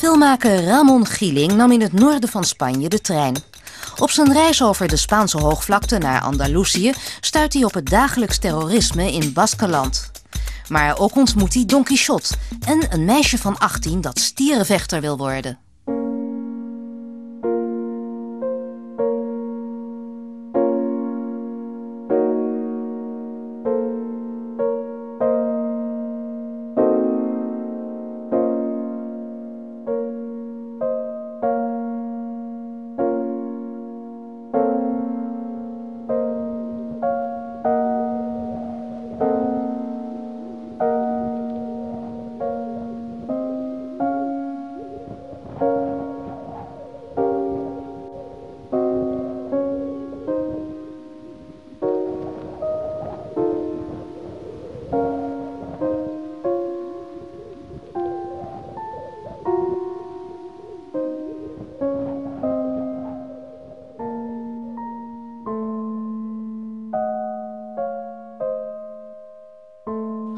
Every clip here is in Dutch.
Filmmaker Ramon Gieling nam in het noorden van Spanje de trein. Op zijn reis over de Spaanse hoogvlakte naar Andalusië stuit hij op het dagelijks terrorisme in Baskeland. Maar ook ontmoet hij Don Quixote en een meisje van 18 dat stierenvechter wil worden.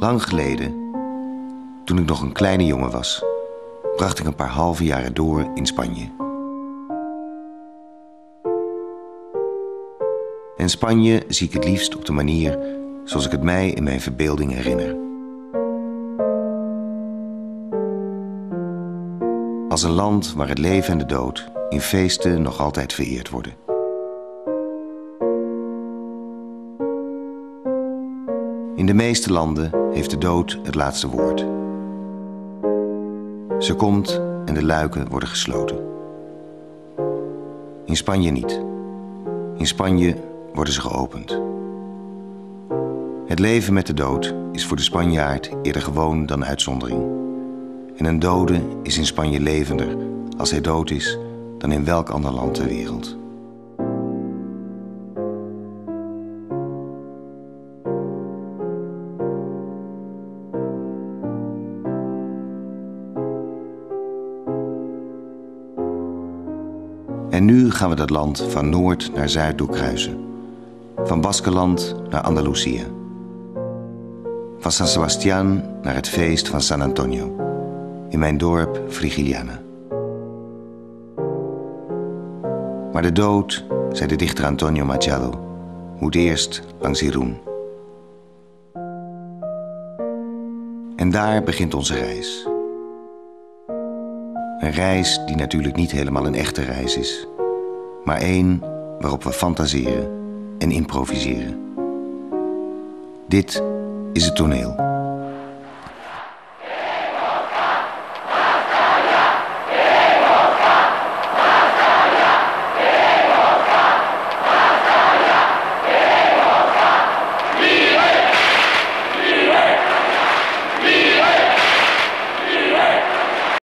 Lang geleden, toen ik nog een kleine jongen was, bracht ik een paar halve jaren door in Spanje. En Spanje zie ik het liefst op de manier zoals ik het mij in mijn verbeelding herinner. Als een land waar het leven en de dood in feesten nog altijd vereerd worden. In de meeste landen heeft de dood het laatste woord. Ze komt en de luiken worden gesloten. In Spanje niet. In Spanje worden ze geopend. Het leven met de dood is voor de Spanjaard eerder gewoon dan uitzondering. En een dode is in Spanje levender als hij dood is dan in welk ander land ter wereld. En nu gaan we dat land van noord naar zuid doorkruisen. Van Baskeland naar Andalusië. Van San Sebastián naar het feest van San Antonio. In mijn dorp Frigiliana. Maar de dood, zei de dichter Antonio Machado, moet eerst langs Irún. En daar begint onze reis. Een reis die natuurlijk niet helemaal een echte reis is, maar één waarop we fantaseren en improviseren. Dit is het toneel.